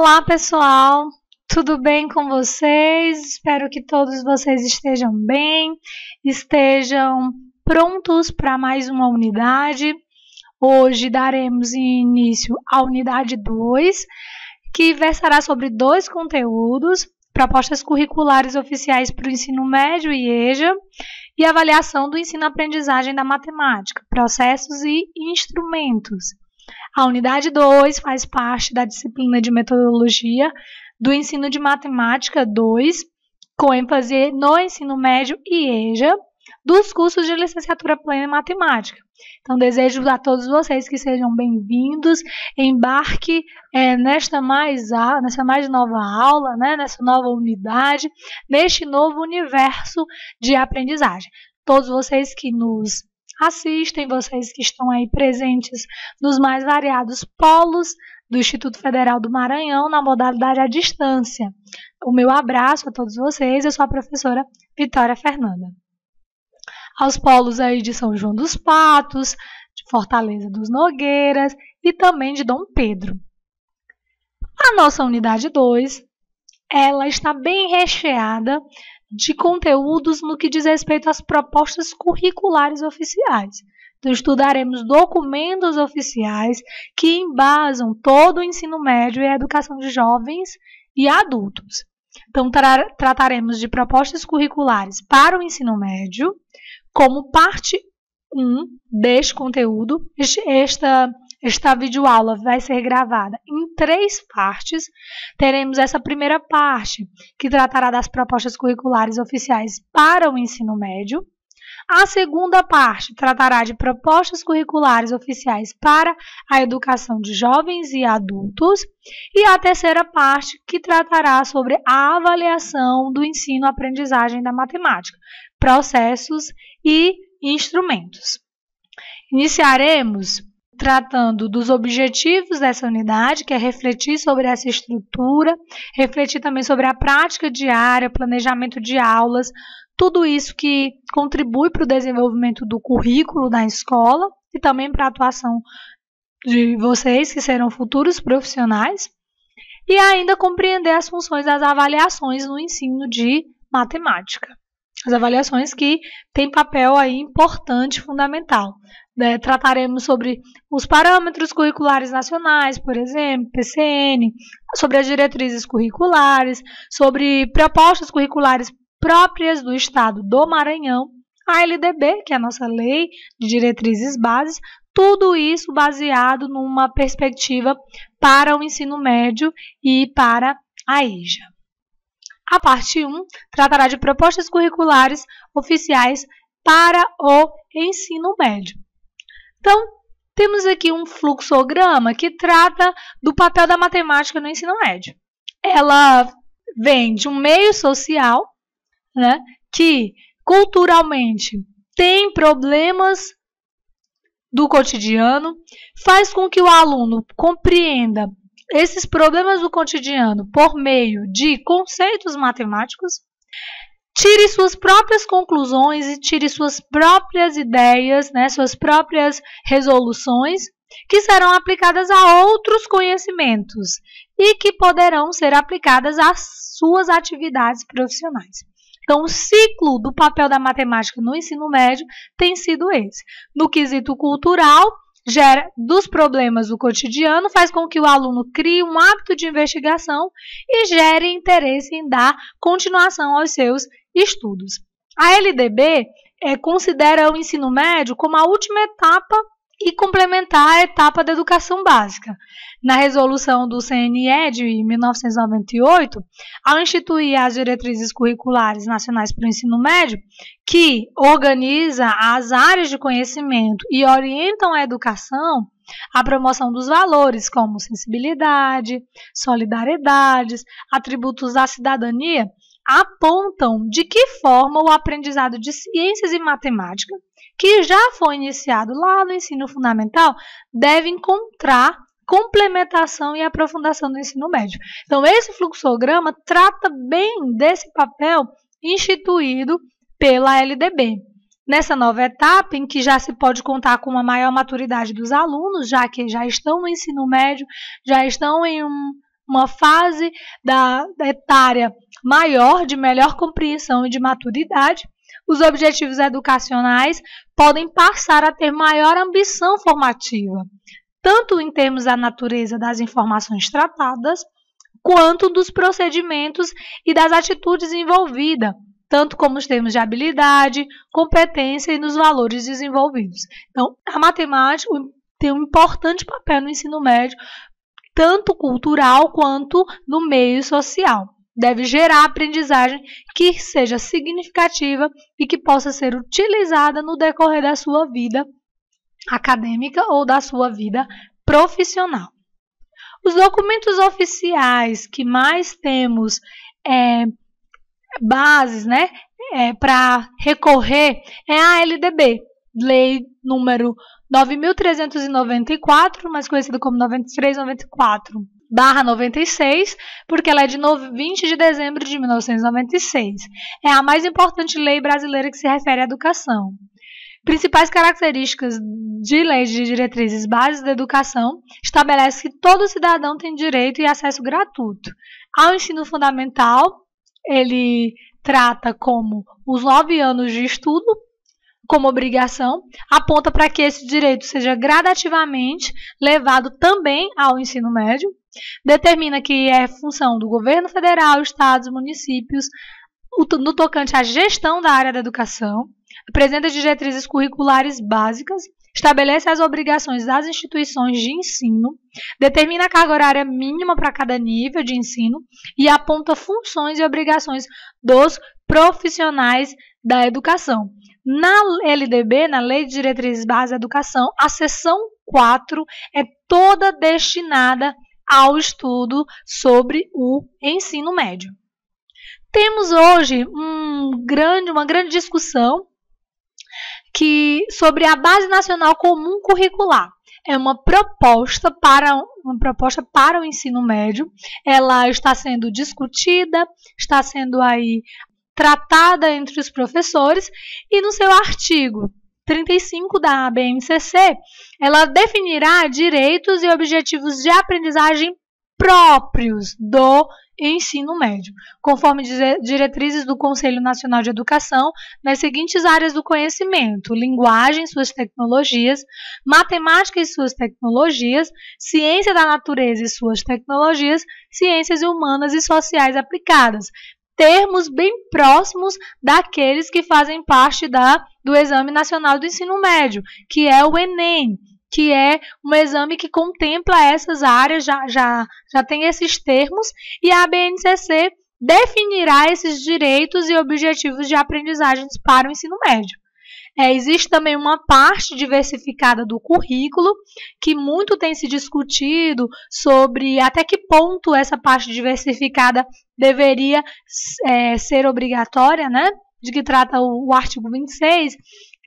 Olá, pessoal! Tudo bem com vocês? Espero que todos vocês estejam bem, estejam prontos para mais uma unidade. Hoje daremos início à unidade 2, que versará sobre dois conteúdos: propostas curriculares oficiais para o ensino médio e EJA e avaliação do ensino-aprendizagem da matemática, processos e instrumentos. A unidade 2 faz parte da disciplina de metodologia do ensino de matemática 2, com ênfase no ensino médio e EJA, dos cursos de licenciatura plena em matemática. Então, desejo a todos vocês que sejam bem-vindos, embarque é, nesta mais nessa mais nova aula, né, nessa nova unidade, neste novo universo de aprendizagem. Todos vocês que nos assistem, vocês que estão aí presentes nos mais variados polos do Instituto Federal do Maranhão na modalidade à distância. O meu abraço a todos vocês, eu sou a professora Vitória Fernanda. Aos polos aí de São João dos Patos, de Fortaleza dos Nogueiras e também de Dom Pedro. A nossa unidade 2, ela está bem recheada de conteúdos no que diz respeito às propostas curriculares oficiais. Então, estudaremos documentos oficiais que embasam todo o ensino médio e a educação de jovens e adultos. Então, tra trataremos de propostas curriculares para o ensino médio, como parte 1 deste conteúdo. Esta esta videoaula vai ser gravada em três partes. Teremos essa primeira parte, que tratará das propostas curriculares oficiais para o ensino médio. A segunda parte tratará de propostas curriculares oficiais para a educação de jovens e adultos. E a terceira parte, que tratará sobre a avaliação do ensino-aprendizagem da matemática, processos e instrumentos. Iniciaremos tratando dos objetivos dessa unidade, que é refletir sobre essa estrutura, refletir também sobre a prática diária, planejamento de aulas, tudo isso que contribui para o desenvolvimento do currículo da escola e também para a atuação de vocês, que serão futuros profissionais, e ainda compreender as funções das avaliações no ensino de matemática. As avaliações que têm papel aí importante, fundamental. Né? Trataremos sobre os parâmetros curriculares nacionais, por exemplo, PCN, sobre as diretrizes curriculares, sobre propostas curriculares próprias do Estado do Maranhão, a LDB, que é a nossa lei de diretrizes bases, tudo isso baseado numa perspectiva para o ensino médio e para a EJA. A parte 1 tratará de propostas curriculares oficiais para o ensino médio. Então, temos aqui um fluxograma que trata do papel da matemática no ensino médio. Ela vem de um meio social né, que culturalmente tem problemas do cotidiano, faz com que o aluno compreenda esses problemas do cotidiano por meio de conceitos matemáticos tire suas próprias conclusões e tire suas próprias ideias, né, suas próprias resoluções, que serão aplicadas a outros conhecimentos e que poderão ser aplicadas às suas atividades profissionais. Então, o ciclo do papel da matemática no ensino médio tem sido esse. No quesito cultural, gera dos problemas do cotidiano, faz com que o aluno crie um hábito de investigação e gere interesse em dar continuação aos seus estudos. A LDB é, considera o ensino médio como a última etapa e complementar a etapa da educação básica. Na resolução do CNE de 1998, ao instituir as diretrizes curriculares nacionais para o ensino médio, que organiza as áreas de conhecimento e orientam a educação, a promoção dos valores como sensibilidade, solidariedade, atributos da cidadania, apontam de que forma o aprendizado de ciências e matemática, que já foi iniciado lá no ensino fundamental, deve encontrar complementação e aprofundação no ensino médio. Então, esse fluxograma trata bem desse papel instituído pela LDB. Nessa nova etapa, em que já se pode contar com uma maior maturidade dos alunos, já que já estão no ensino médio, já estão em um uma fase da, da etária maior, de melhor compreensão e de maturidade, os objetivos educacionais podem passar a ter maior ambição formativa, tanto em termos da natureza das informações tratadas, quanto dos procedimentos e das atitudes envolvidas, tanto como os termos de habilidade, competência e nos valores desenvolvidos. Então, a matemática tem um importante papel no ensino médio, tanto cultural quanto no meio social. Deve gerar aprendizagem que seja significativa e que possa ser utilizada no decorrer da sua vida acadêmica ou da sua vida profissional. Os documentos oficiais que mais temos é, bases né, é, para recorrer é a LDB, Lei número 9.394, mais conhecida como 9394 barra 96, porque ela é de 20 de dezembro de 1996. É a mais importante lei brasileira que se refere à educação. Principais características de lei de diretrizes básicas da educação estabelece que todo cidadão tem direito e acesso gratuito ao ensino fundamental. Ele trata como os nove anos de estudo como obrigação, aponta para que esse direito seja gradativamente levado também ao ensino médio, determina que é função do governo federal, estados, municípios, no tocante à gestão da área da educação, apresenta diretrizes curriculares básicas, estabelece as obrigações das instituições de ensino, determina a carga horária mínima para cada nível de ensino e aponta funções e obrigações dos profissionais da educação. Na LDB, na Lei de Diretrizes Básicas da Educação, a seção 4 é toda destinada ao estudo sobre o ensino médio. Temos hoje um grande, uma grande discussão que sobre a Base Nacional Comum Curricular. É uma proposta para uma proposta para o ensino médio. Ela está sendo discutida, está sendo aí tratada entre os professores e no seu artigo 35 da BNCC, ela definirá direitos e objetivos de aprendizagem próprios do ensino médio, conforme diretrizes do Conselho Nacional de Educação, nas seguintes áreas do conhecimento: linguagem suas tecnologias, matemática e suas tecnologias, ciência da natureza e suas tecnologias, ciências humanas e sociais aplicadas, termos bem próximos daqueles que fazem parte da, do Exame Nacional do Ensino Médio, que é o Enem, que é um exame que contempla essas áreas, já, já, já tem esses termos, e a BNCC definirá esses direitos e objetivos de aprendizagens para o ensino médio. É, existe também uma parte diversificada do currículo, que muito tem se discutido sobre até que ponto essa parte diversificada deveria é, ser obrigatória, né? De que trata o, o artigo 26,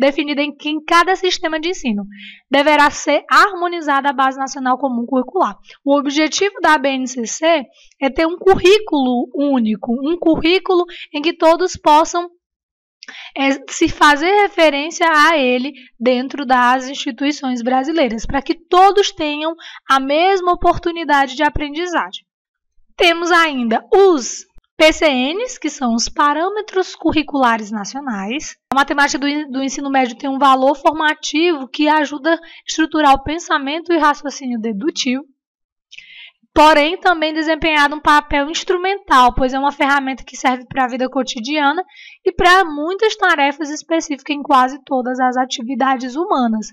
definida em que em cada sistema de ensino deverá ser harmonizada a base nacional comum curricular. O objetivo da BNCC é ter um currículo único, um currículo em que todos possam é se fazer referência a ele dentro das instituições brasileiras, para que todos tenham a mesma oportunidade de aprendizagem. Temos ainda os PCNs, que são os Parâmetros Curriculares Nacionais. A matemática do, do, ensino médio tem um valor formativo que ajuda a estruturar o pensamento e raciocínio dedutivo porém também desempenhado um papel instrumental, pois é uma ferramenta que serve para a vida cotidiana e para muitas tarefas específicas em quase todas as atividades humanas.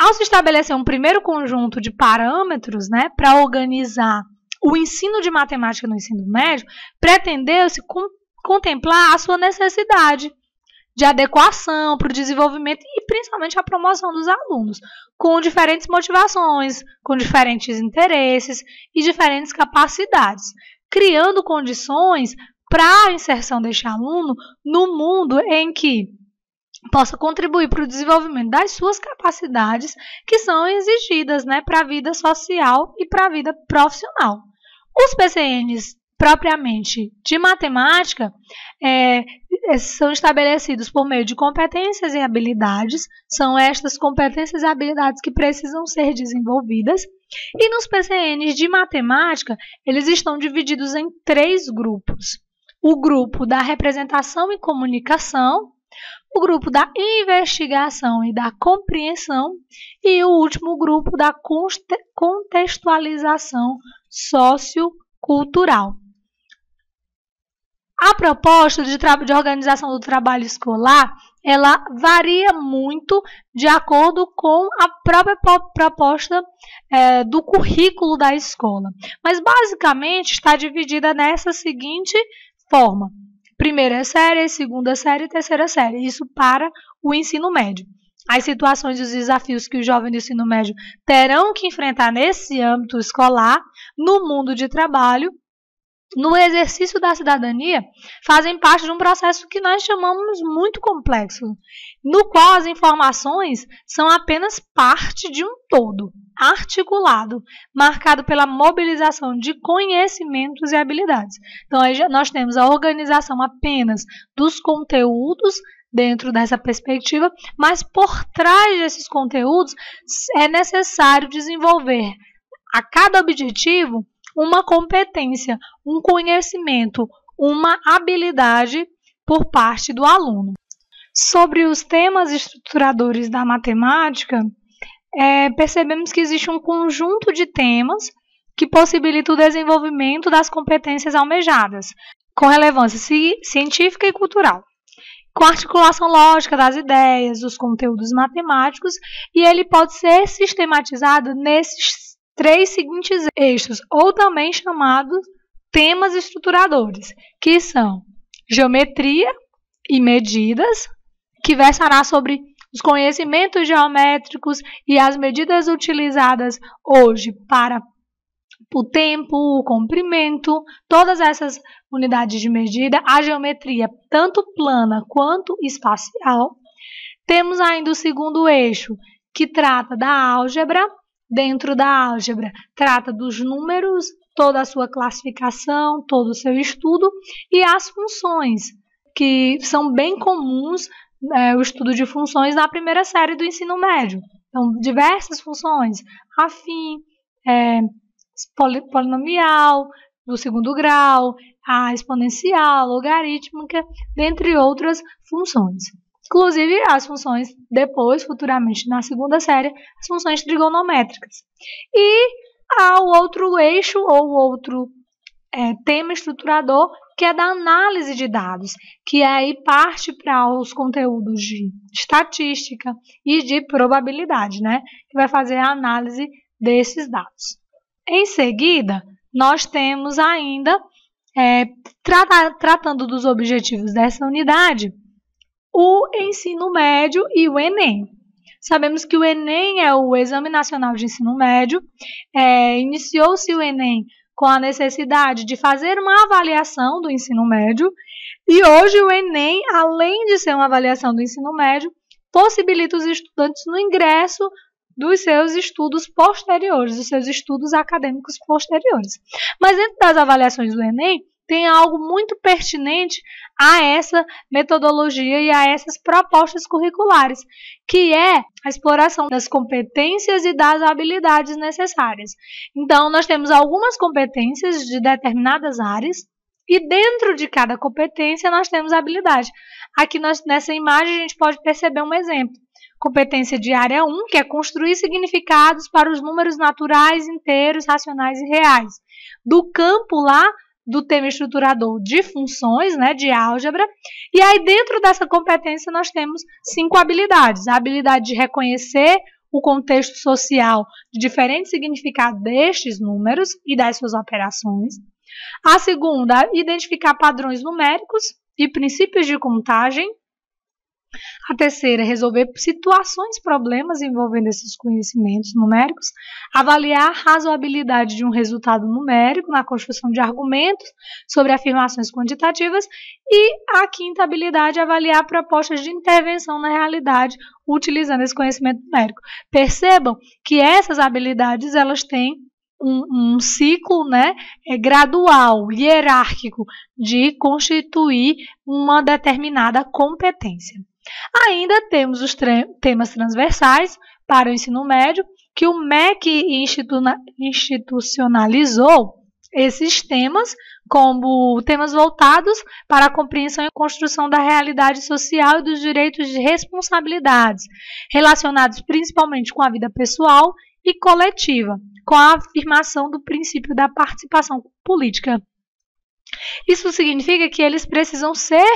Ao se estabelecer um primeiro conjunto de parâmetros né, para organizar o ensino de matemática no ensino médio, pretendeu-se contemplar a sua necessidade de adequação para o desenvolvimento e principalmente a promoção dos alunos, com diferentes motivações, com diferentes interesses e diferentes capacidades, criando condições para a inserção deste aluno no mundo em que possa contribuir para o desenvolvimento das suas capacidades que são exigidas né, para a vida social e para a vida profissional. Os PCNs propriamente de matemática é, são estabelecidos por meio de competências e habilidades. São estas competências e habilidades que precisam ser desenvolvidas E nos PCNs de matemática, eles estão divididos em três grupos. O grupo da representação e comunicação, o grupo da investigação e da compreensão e o último grupo da contextualização sociocultural. A proposta de, de, organização do trabalho escolar, ela varia muito de acordo com a própria proposta é, do currículo da escola. Mas basicamente está dividida nessa seguinte forma: primeira série, segunda série e terceira série. Isso para o ensino médio. As situações e os desafios que os jovens do ensino médio terão que enfrentar nesse âmbito escolar, no mundo de trabalho, no exercício da cidadania, fazem parte de um processo que nós chamamos muito complexo, no qual as informações são apenas parte de um todo, articulado, marcado pela mobilização de conhecimentos e habilidades. Então, nós temos a organização apenas dos conteúdos dentro dessa perspectiva, mas por trás desses conteúdos é necessário desenvolver a cada objetivo uma competência, um conhecimento, uma habilidade por parte do aluno. Sobre os temas estruturadores da matemática, é, percebemos que existe um conjunto de temas que possibilita o desenvolvimento das competências almejadas, com relevância científica e cultural, com articulação lógica das ideias, dos conteúdos matemáticos, e ele pode ser sistematizado nesses três seguintes eixos, ou também chamados temas estruturadores, que são geometria e medidas, que versará sobre os conhecimentos geométricos e as medidas utilizadas hoje para o tempo, o comprimento, todas essas unidades de medida, a geometria tanto plana quanto espacial. Temos ainda o segundo eixo, que trata da álgebra. Dentro da álgebra, trata dos números, toda a sua classificação, todo o seu estudo e as funções, que são bem comuns é, o estudo de funções na primeira série do ensino médio. Então, diversas funções, afim, é, polinomial, do segundo grau, a exponencial, logarítmica, dentre outras funções. Inclusive as funções depois, futuramente na segunda série, as funções trigonométricas. E há o outro eixo ou outro é, tema estruturador que é da análise de dados, que aí parte para os conteúdos de estatística e de probabilidade, né? Que vai fazer a análise desses dados. Em seguida, nós temos ainda, é, tratando dos objetivos dessa unidade, o ensino médio e o Enem. Sabemos que o Enem é o Exame Nacional de Ensino Médio. É, Iniciou-se o Enem com a necessidade de fazer uma avaliação do ensino médio, e hoje o Enem, além de ser uma avaliação do ensino médio, possibilita os estudantes no ingresso dos seus estudos posteriores, dos seus estudos acadêmicos posteriores. Mas dentro das avaliações do Enem, tem algo muito pertinente a essa metodologia e a essas propostas curriculares, que é a exploração das competências e das habilidades necessárias. Então, nós temos algumas competências de determinadas áreas e dentro de cada competência nós temos habilidade. Aqui nós, nessa imagem a gente pode perceber um exemplo. Competência de área 1, que é construir significados para os números naturais, inteiros, racionais e reais. Do campo lá, do tema estruturador de funções, né, de álgebra. E aí, dentro dessa competência, nós temos cinco habilidades: a habilidade de reconhecer o contexto social de diferentes significados destes números e das suas operações. A segunda, identificar padrões numéricos e princípios de contagem. A terceira, resolver situações, problemas envolvendo esses conhecimentos numéricos. Avaliar a razoabilidade de um resultado numérico na construção de argumentos sobre afirmações quantitativas. E a quinta habilidade, avaliar propostas de intervenção na realidade utilizando esse conhecimento numérico. Percebam que essas habilidades elas têm um, um, ciclo né, é, gradual, hierárquico, de constituir uma determinada competência. Ainda temos os temas transversais para o ensino médio, que o MEC institucionalizou esses temas como temas voltados para a compreensão e construção da realidade social e dos direitos de responsabilidades, relacionados principalmente com a vida pessoal e coletiva, com a afirmação do princípio da participação política. Isso significa que eles precisam ser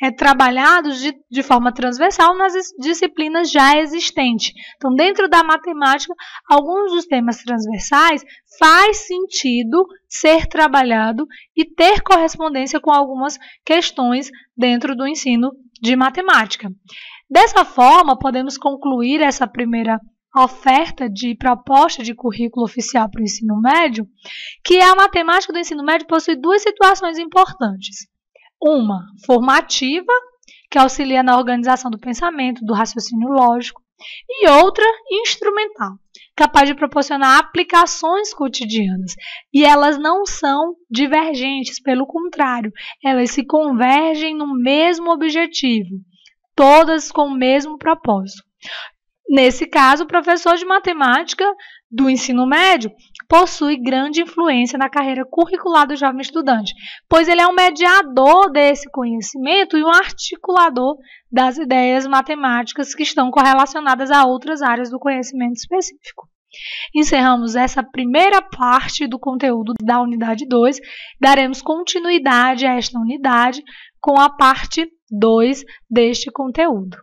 é, trabalhados de, de forma transversal nas disciplinas já existentes. Então, dentro da matemática, alguns dos temas transversais faz sentido ser trabalhado e ter correspondência com algumas questões dentro do ensino de matemática. Dessa forma, podemos concluir essa primeira oferta de proposta de currículo oficial para o ensino médio, que a matemática do ensino médio possui duas situações importantes. Uma formativa, que auxilia na organização do pensamento, do raciocínio lógico, e outra instrumental, capaz de proporcionar aplicações cotidianas. E elas não são divergentes, pelo contrário, elas se convergem no mesmo objetivo, todas com o mesmo propósito. Nesse caso, o professor de matemática do ensino médio possui grande influência na carreira curricular do jovem estudante, pois ele é um mediador desse conhecimento e um articulador das ideias matemáticas que estão correlacionadas a outras áreas do conhecimento específico. Encerramos essa primeira parte do conteúdo da unidade 2. Daremos continuidade a esta unidade com a parte 2 deste conteúdo.